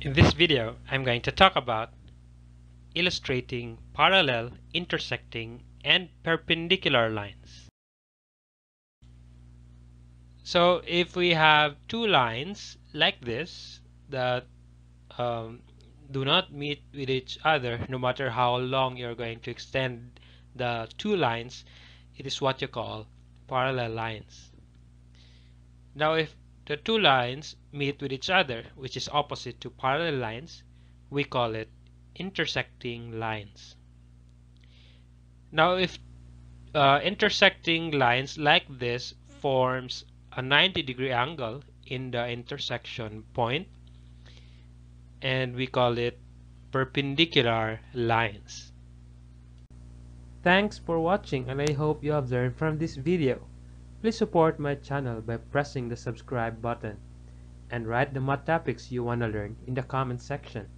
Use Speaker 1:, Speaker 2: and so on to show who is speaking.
Speaker 1: In this video, I'm going to talk about illustrating parallel, intersecting, and perpendicular lines. So if we have two lines like this that um, do not meet with each other, no matter how long you're going to extend the two lines, it is what you call parallel lines. Now if the two lines meet with each other, which is opposite to parallel lines, we call it intersecting lines. Now if uh, intersecting lines like this forms a 90 degree angle in the intersection point and we call it perpendicular lines. Thanks for watching and I hope you learned from this video. Please support my channel by pressing the subscribe button and write the math topics you want to learn in the comment section.